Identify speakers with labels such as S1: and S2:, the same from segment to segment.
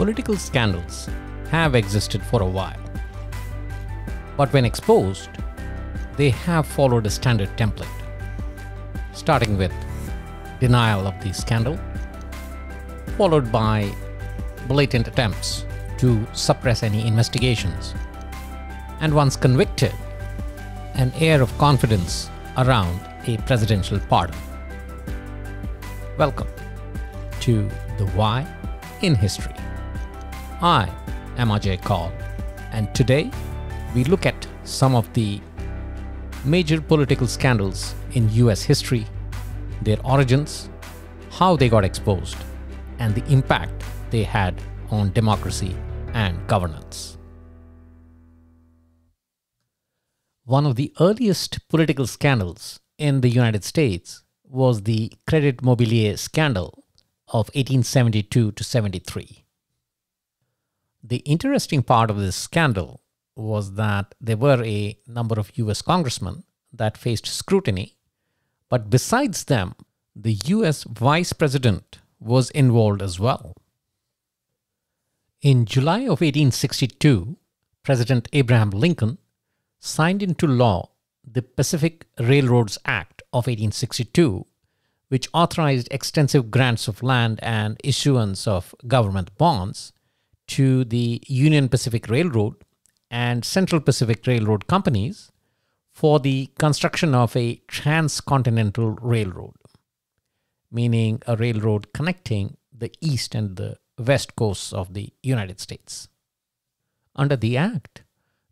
S1: Political scandals have existed for a while. But when exposed, they have followed a standard template, starting with denial of the scandal, followed by blatant attempts to suppress any investigations, and once convicted, an air of confidence around a presidential pardon. Welcome to The Why in History. I am Ajay Kaul, and today we look at some of the major political scandals in US history, their origins, how they got exposed, and the impact they had on democracy and governance. One of the earliest political scandals in the United States was the Credit Mobilier scandal of 1872 to 73. The interesting part of this scandal was that there were a number of US congressmen that faced scrutiny, but besides them, the US vice president was involved as well. In July of 1862, President Abraham Lincoln signed into law the Pacific Railroads Act of 1862, which authorized extensive grants of land and issuance of government bonds to the Union Pacific Railroad and Central Pacific Railroad companies for the construction of a transcontinental railroad, meaning a railroad connecting the east and the west coasts of the United States. Under the Act,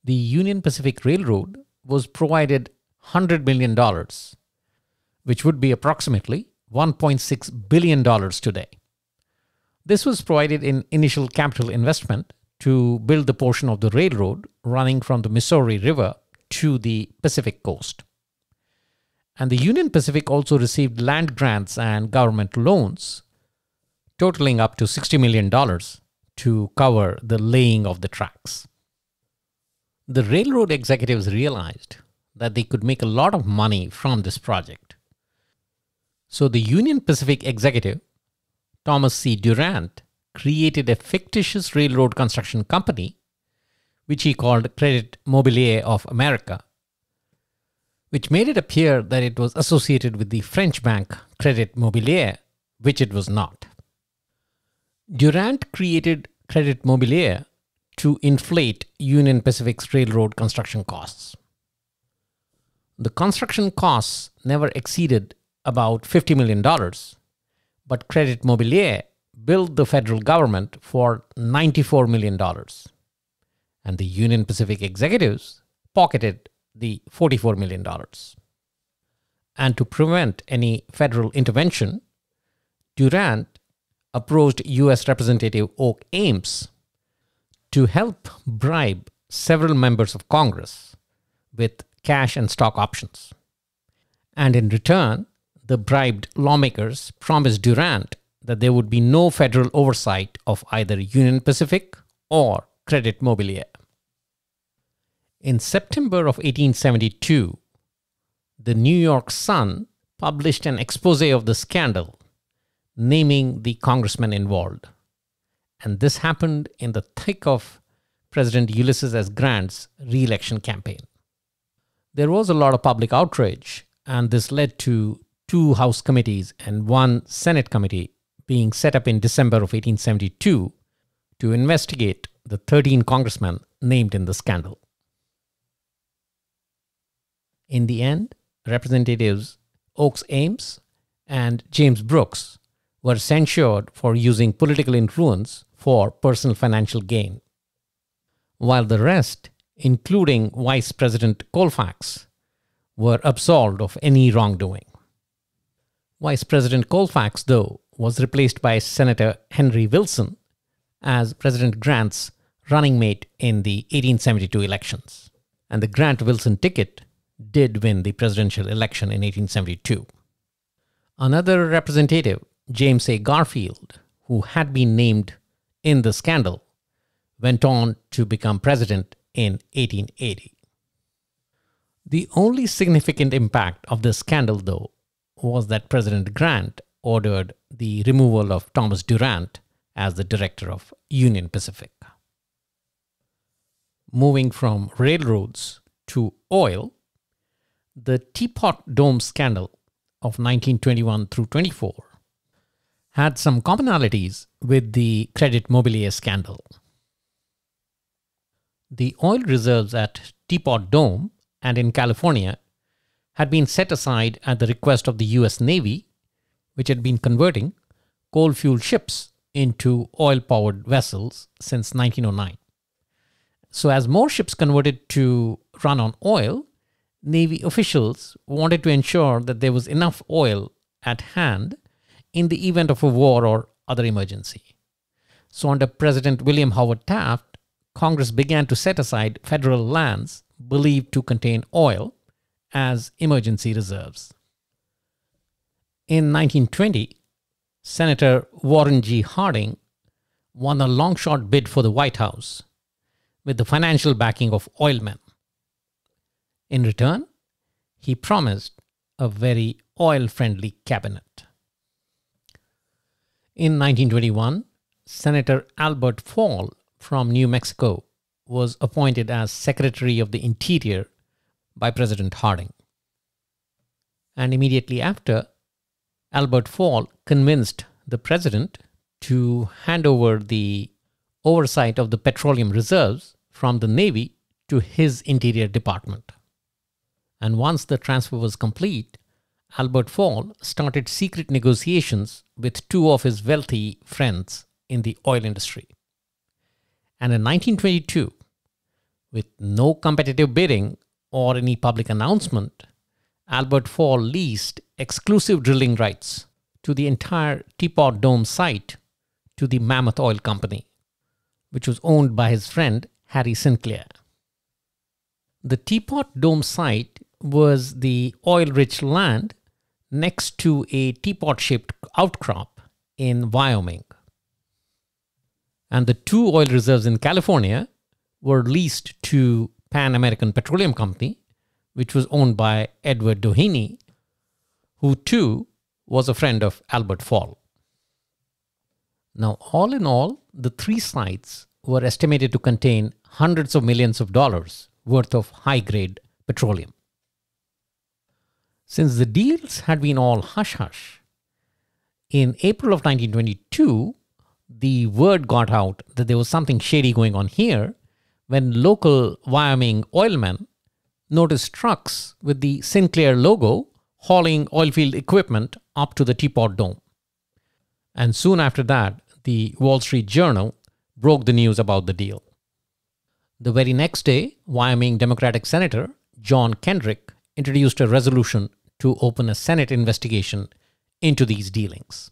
S1: the Union Pacific Railroad was provided $100 million, which would be approximately $1.6 billion today. This was provided in initial capital investment to build the portion of the railroad running from the Missouri River to the Pacific coast. And the Union Pacific also received land grants and government loans totaling up to $60 million to cover the laying of the tracks. The railroad executives realized that they could make a lot of money from this project. So the Union Pacific executive Thomas C. Durant created a fictitious railroad construction company, which he called Credit Mobilier of America, which made it appear that it was associated with the French bank Credit Mobilier, which it was not. Durant created Credit Mobilier to inflate Union Pacific's railroad construction costs. The construction costs never exceeded about $50 million but Credit Mobilier billed the federal government for $94 million. And the Union Pacific executives pocketed the $44 million. And to prevent any federal intervention, Durant approached U.S. Representative Oakes Ames to help bribe several members of Congress with cash and stock options. And in return, the bribed lawmakers promised Durant that there would be no federal oversight of either Union Pacific or Credit Mobilier. In September of 1872, the New York Sun published an expose of the scandal, naming the congressman involved. And this happened in the thick of President Ulysses S. Grant's re election campaign. There was a lot of public outrage, and this led to two House committees and one Senate committee being set up in December of 1872 to investigate the 13 congressmen named in the scandal. In the end, Representatives Oakes Ames and James Brooks were censured for using political influence for personal financial gain, while the rest, including Vice President Colfax, were absolved of any wrongdoing. Vice President Colfax, though, was replaced by Senator Henry Wilson as President Grant's running mate in the 1872 elections. And the Grant Wilson ticket did win the presidential election in 1872. Another representative, James A. Garfield, who had been named in the scandal, went on to become president in 1880. The only significant impact of the scandal, though, was that President Grant ordered the removal of Thomas Durant as the director of Union Pacific. Moving from railroads to oil, the Teapot Dome scandal of 1921 through 24 had some commonalities with the Credit Mobilier scandal. The oil reserves at Teapot Dome and in California had been set aside at the request of the US Navy, which had been converting coal fueled ships into oil powered vessels since 1909. So, as more ships converted to run on oil, Navy officials wanted to ensure that there was enough oil at hand in the event of a war or other emergency. So, under President William Howard Taft, Congress began to set aside federal lands believed to contain oil as emergency reserves. In 1920, Senator Warren G. Harding won a long shot bid for the White House with the financial backing of oilmen. In return, he promised a very oil friendly cabinet. In 1921, Senator Albert Fall from New Mexico was appointed as Secretary of the Interior by President Harding. And immediately after, Albert Fall convinced the president to hand over the oversight of the petroleum reserves from the Navy to his Interior Department. And once the transfer was complete, Albert Fall started secret negotiations with two of his wealthy friends in the oil industry. And in 1922, with no competitive bidding or any public announcement, Albert Fall leased exclusive drilling rights to the entire Teapot Dome site to the Mammoth Oil Company, which was owned by his friend Harry Sinclair. The Teapot Dome site was the oil rich land next to a teapot shaped outcrop in Wyoming. And the two oil reserves in California were leased to Pan American Petroleum Company, which was owned by Edward Doheny, who too was a friend of Albert Fall. Now, all in all, the three sites were estimated to contain hundreds of millions of dollars worth of high grade petroleum. Since the deals had been all hush hush, in April of 1922, the word got out that there was something shady going on here when local Wyoming oilmen noticed trucks with the Sinclair logo hauling oilfield equipment up to the Teapot Dome. And soon after that, the Wall Street Journal broke the news about the deal. The very next day, Wyoming Democratic Senator John Kendrick introduced a resolution to open a Senate investigation into these dealings.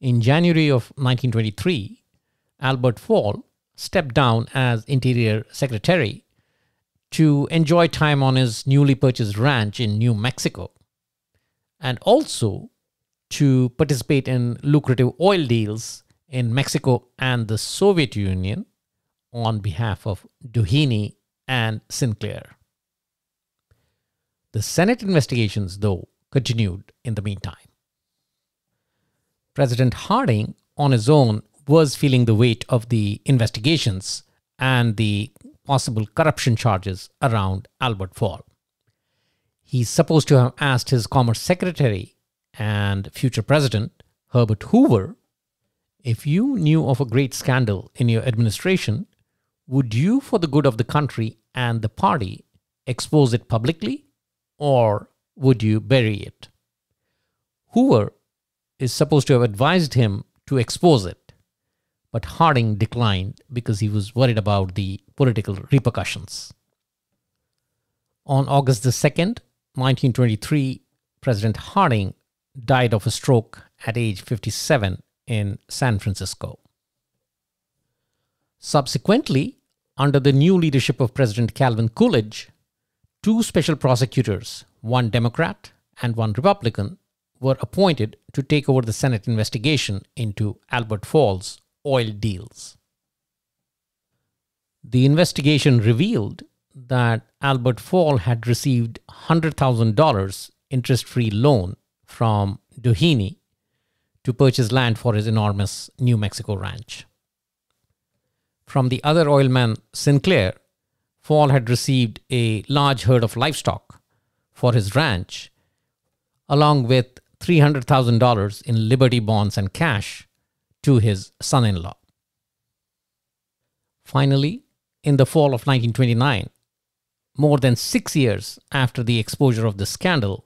S1: In January of 1923, Albert Fall stepped down as Interior Secretary to enjoy time on his newly purchased ranch in New Mexico and also to participate in lucrative oil deals in Mexico and the Soviet Union on behalf of Doheny and Sinclair. The Senate investigations, though, continued in the meantime. President Harding, on his own, was feeling the weight of the investigations and the possible corruption charges around Albert Fall. He's supposed to have asked his Commerce Secretary and future President, Herbert Hoover, if you knew of a great scandal in your administration, would you, for the good of the country and the party, expose it publicly or would you bury it? Hoover is supposed to have advised him to expose it, but Harding declined because he was worried about the political repercussions. On August the 2nd, 1923, President Harding died of a stroke at age 57 in San Francisco. Subsequently, under the new leadership of President Calvin Coolidge, two special prosecutors, one Democrat and one Republican, were appointed to take over the Senate investigation into Albert Fall's oil deals. The investigation revealed that Albert Fall had received $100,000 interest free loan from Doheny to purchase land for his enormous New Mexico ranch. From the other oilman, Sinclair, Fall had received a large herd of livestock for his ranch, along with $300,000 in Liberty bonds and cash to his son in law. Finally, in the fall of 1929, more than six years after the exposure of the scandal,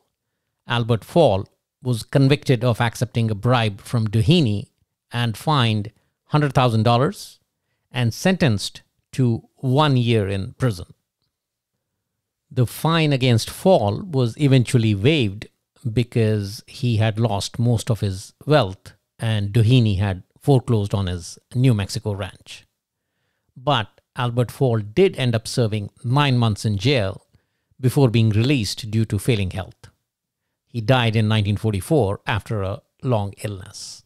S1: Albert Fall was convicted of accepting a bribe from Doheny and fined $100,000 and sentenced to one year in prison. The fine against Fall was eventually waived because he had lost most of his wealth and Doheny had foreclosed on his New Mexico ranch. But Albert Fall did end up serving nine months in jail before being released due to failing health. He died in 1944 after a long illness.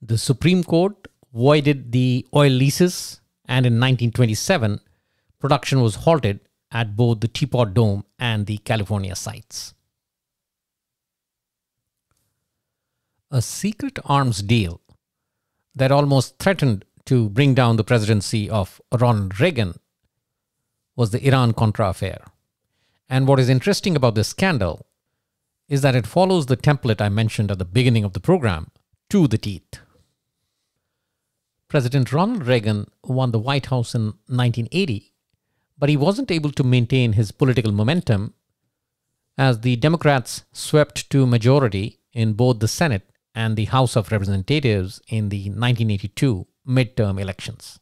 S1: The Supreme Court voided the oil leases, and in 1927, production was halted at both the Teapot Dome and the California sites. A secret arms deal that almost threatened to bring down the presidency of Ronald Reagan was the Iran Contra affair. And what is interesting about this scandal is that it follows the template I mentioned at the beginning of the program to the teeth. President Ronald Reagan won the White House in 1980, but he wasn't able to maintain his political momentum as the Democrats swept to majority in both the Senate and the House of Representatives in the 1982 midterm elections.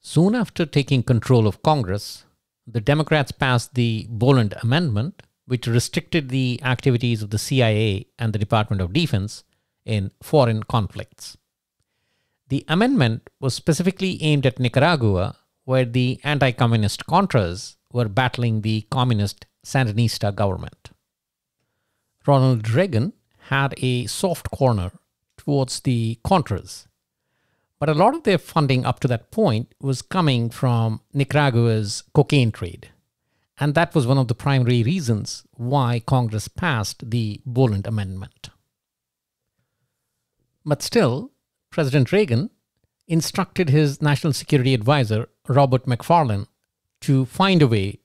S1: Soon after taking control of Congress, the Democrats passed the Boland Amendment, which restricted the activities of the CIA and the Department of Defense in foreign conflicts. The amendment was specifically aimed at Nicaragua, where the anti communist Contras were battling the communist Sandinista government. Ronald Reagan had a soft corner towards the Contras, but a lot of their funding up to that point was coming from Nicaragua's cocaine trade. And that was one of the primary reasons why Congress passed the Boland Amendment. But still, President Reagan instructed his national security advisor, Robert McFarlane, to find a way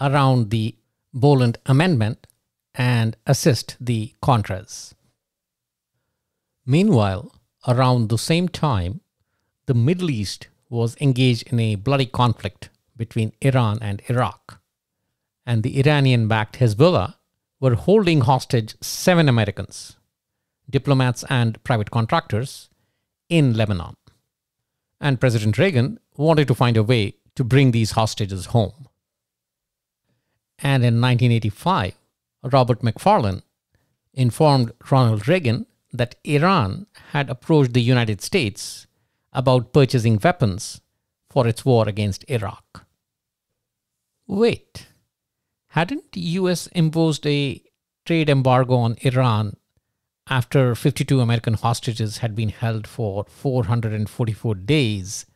S1: around the Boland Amendment and assist the Contras. Meanwhile, around the same time, the Middle East was engaged in a bloody conflict between Iran and Iraq and the Iranian backed Hezbollah were holding hostage seven Americans, diplomats and private contractors, in Lebanon. And President Reagan wanted to find a way to bring these hostages home. And in 1985, Robert McFarlane informed Ronald Reagan that Iran had approached the United States about purchasing weapons for its war against Iraq. Wait, hadn't the US imposed a trade embargo on Iran after 52 American hostages had been held for 444 days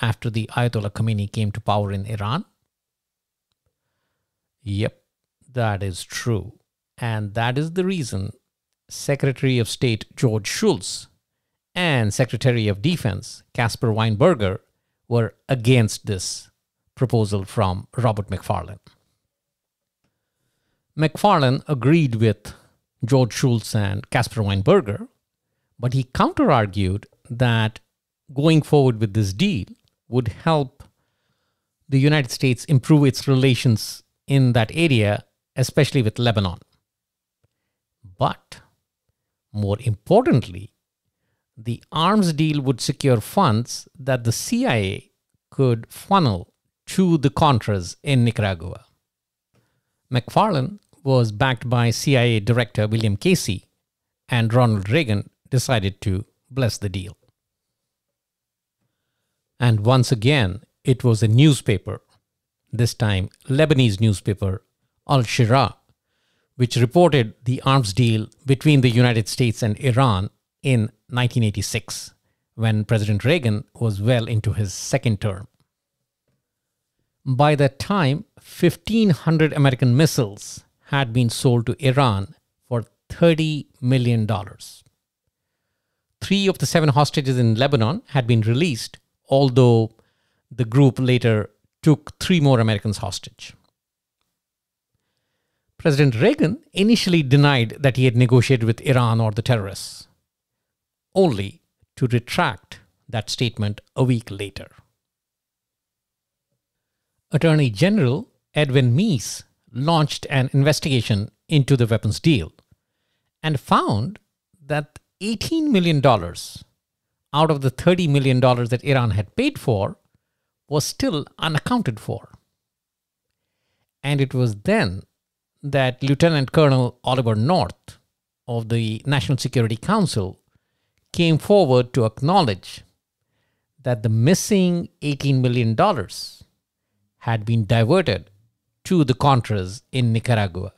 S1: after the Ayatollah Khomeini came to power in Iran? Yep, that is true. And that is the reason Secretary of State George Shultz and Secretary of Defense Caspar Weinberger were against this proposal from Robert McFarlane. McFarlane agreed with George Shultz and Caspar Weinberger, but he counter argued that going forward with this deal would help the United States improve its relations in that area, especially with Lebanon. But more importantly, the arms deal would secure funds that the CIA could funnel to the Contras in Nicaragua. McFarlane was backed by CIA Director William Casey, and Ronald Reagan decided to bless the deal. And once again, it was a newspaper, this time Lebanese newspaper Al Shira, which reported the arms deal between the United States and Iran in 1986, when President Reagan was well into his second term. By that time, 1,500 American missiles had been sold to Iran for $30 million. three of the seven hostages in Lebanon had been released, although the group later took three more Americans hostage. President Reagan initially denied that he had negotiated with Iran or the terrorists, only to retract that statement a week later. Attorney General Edwin Meese launched an investigation into the weapons deal and found that $18 million out of the $30 million that Iran had paid for was still unaccounted for. And it was then that Lieutenant Colonel Oliver North of the National Security Council came forward to acknowledge that the missing $18 million had been diverted to the Contras in Nicaragua.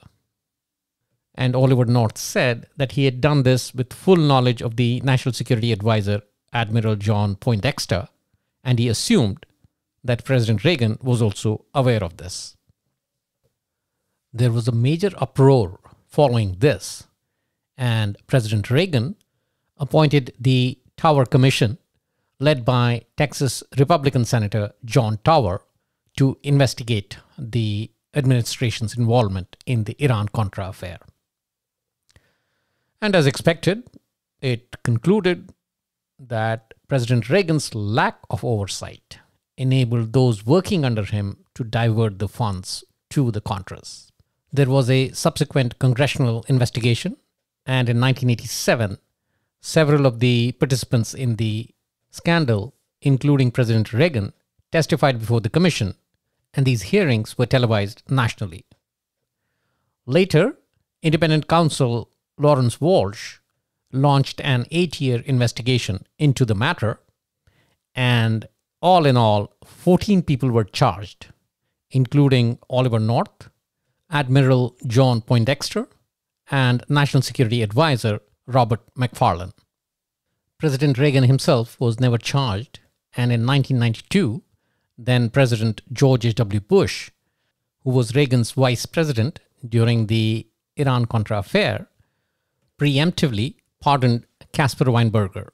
S1: And Oliver North said that he had done this with full knowledge of the National Security Advisor, Admiral John Poindexter, and he assumed that President Reagan was also aware of this. There was a major uproar following this, and President Reagan appointed the Tower Commission, led by Texas Republican Senator John Tower, to investigate the administration's involvement in the Iran Contra affair. And as expected, it concluded that President Reagan's lack of oversight enabled those working under him to divert the funds to the Contras. There was a subsequent congressional investigation, and in 1987, several of the participants in the scandal, including President Reagan, testified before the commission, and these hearings were televised nationally. Later, independent counsel Lawrence Walsh launched an eight year investigation into the matter, and all in all, 14 people were charged, including Oliver North, Admiral John Poindexter, and National Security Advisor Robert McFarlane. President Reagan himself was never charged, and in 1992, then President George H.W. Bush, who was Reagan's vice president during the Iran Contra affair, preemptively pardoned Caspar Weinberger.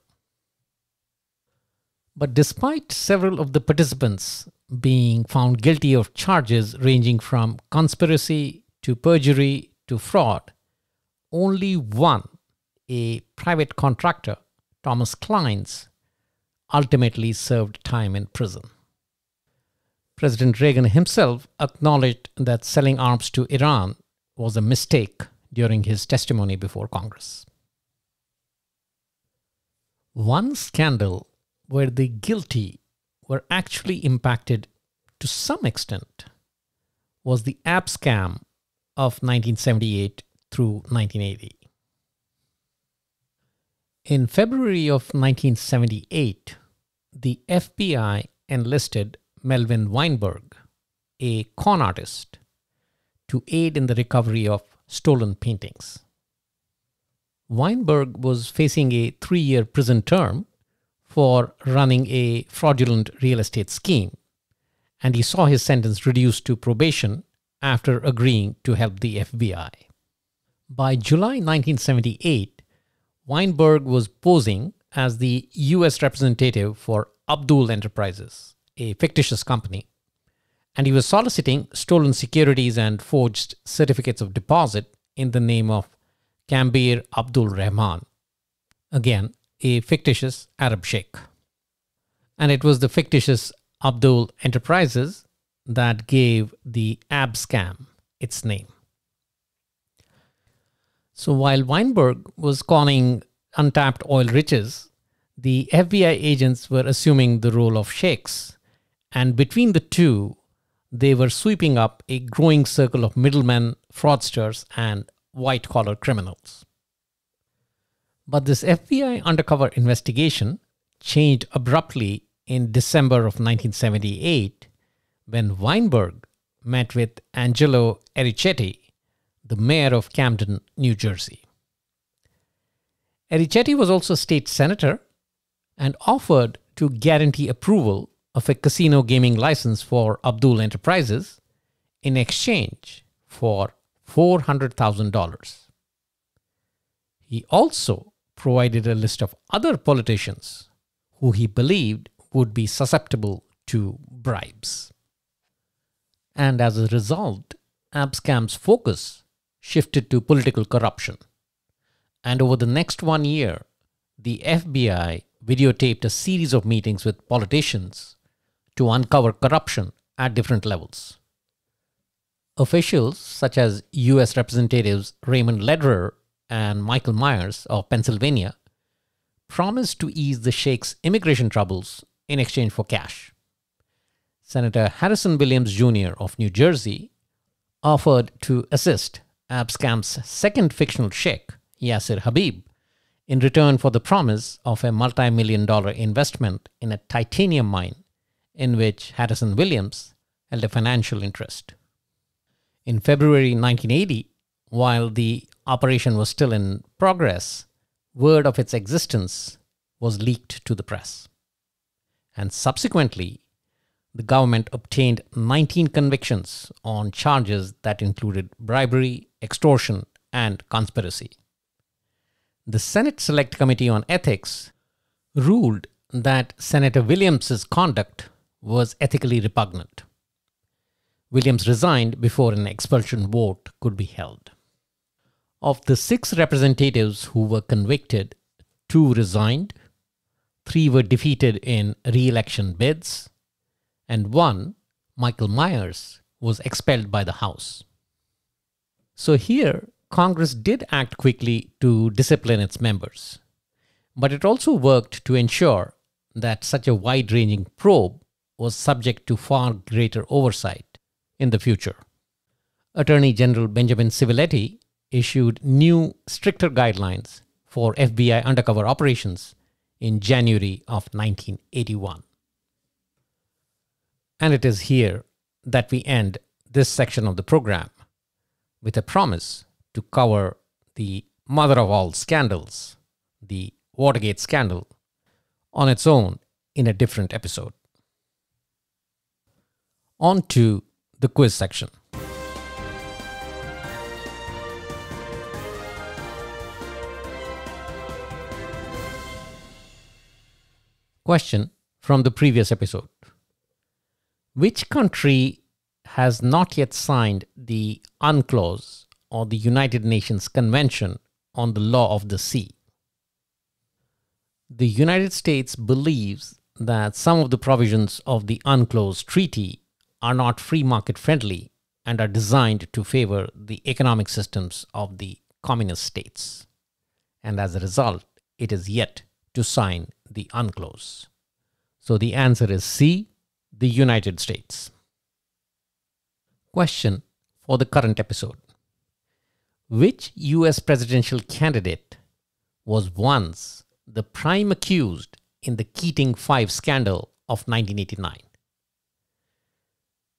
S1: But despite several of the participants being found guilty of charges ranging from conspiracy to perjury to fraud, only one, a private contractor, Thomas Clines, ultimately served time in prison. President Reagan himself acknowledged that selling arms to Iran was a mistake during his testimony before Congress. One scandal where the guilty were actually impacted to some extent was the Abscam of 1978 through 1980. In February of 1978, the FBI enlisted Melvin Weinberg, a con artist, to aid in the recovery of stolen paintings. Weinberg was facing a three year prison term for running a fraudulent real estate scheme, and he saw his sentence reduced to probation after agreeing to help the FBI. By July 1978, Weinberg was posing as the US representative for Abdul Enterprises, a fictitious company, and he was soliciting stolen securities and forged certificates of deposit in the name of Kambir Abdul Rahman. Again, a fictitious Arab sheikh. And it was the fictitious Abdul Enterprises that gave the Abscam its name. So while Weinberg was calling untapped oil riches, the FBI agents were assuming the role of sheikhs, and between the two, they were sweeping up a growing circle of middlemen, fraudsters, and white collar criminals. But this FBI undercover investigation changed abruptly in December of 1978 when Weinberg met with Angelo Errichetti, the mayor of Camden, New Jersey. Ericetti was also state senator and offered to guarantee approval of a casino gaming license for Abdul Enterprises in exchange for $400,000. He also provided a list of other politicians who he believed would be susceptible to bribes. And as a result, Abscam's focus shifted to political corruption. And over the next one year, the FBI videotaped a series of meetings with politicians to uncover corruption at different levels. Officials such as US Representatives Raymond Lederer and Michael Myers of Pennsylvania promised to ease the Sheikh's immigration troubles in exchange for cash. Senator Harrison Williams Jr. of New Jersey offered to assist Abscam's second fictional sheikh, Yasser Habib, in return for the promise of a multi million dollar investment in a titanium mine in which Harrison Williams held a financial interest. In February 1980, while the operation was still in progress, word of its existence was leaked to the press. And subsequently, the government obtained 19 convictions on charges that included bribery, extortion, and conspiracy the Senate Select Committee on Ethics ruled that Senator Williams's conduct was ethically repugnant. Williams resigned before an expulsion vote could be held. Of the six representatives who were convicted, two resigned, three were defeated in re election bids, and one, Michael Myers, was expelled by the House. So here, Congress did act quickly to discipline its members, but it also worked to ensure that such a wide ranging probe was subject to far greater oversight in the future. Attorney General Benjamin Civiletti issued new, stricter guidelines for FBI undercover operations in January of 1981. And it is here that we end this section of the program with a promise to cover the mother of all scandals, the Watergate scandal, on its own in a different episode. On to the quiz section. Question from the previous episode Which country has not yet signed the UNCLOS or the United Nations Convention on the Law of the Sea. The United States believes that some of the provisions of the UNCLOS treaty are not free market friendly and are designed to favor the economic systems of the communist states. And as a result, it is yet to sign the UNCLOS. So the answer is C, the United States. Question for the current episode which US presidential candidate was once the prime accused in the Keating 5 scandal of 1989?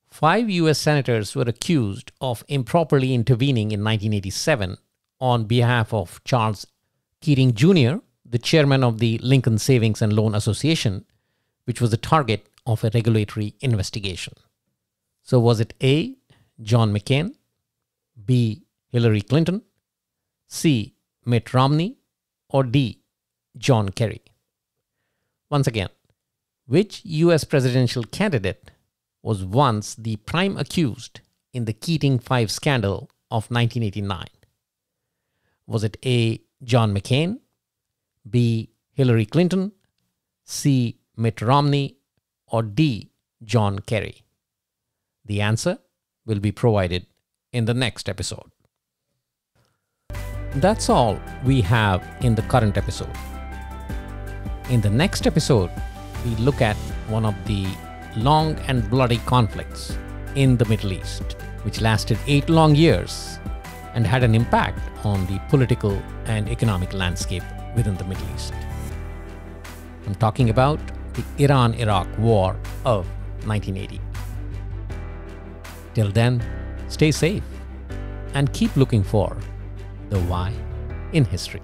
S1: Five US senators were accused of improperly intervening in 1987 on behalf of Charles Keating Jr., the chairman of the Lincoln Savings and Loan Association, which was the target of a regulatory investigation. So, was it A. John McCain, B. Hillary Clinton, C. Mitt Romney, or D. John Kerry? Once again, which US presidential candidate was once the prime accused in the Keating 5 scandal of 1989? Was it A. John McCain, B. Hillary Clinton, C. Mitt Romney, or D. John Kerry? The answer will be provided in the next episode. That's all we have in the current episode. In the next episode, we look at one of the long and bloody conflicts in the Middle East, which lasted eight long years and had an impact on the political and economic landscape within the Middle East. I'm talking about the Iran Iraq War of 1980. Till then, stay safe and keep looking for the why in history.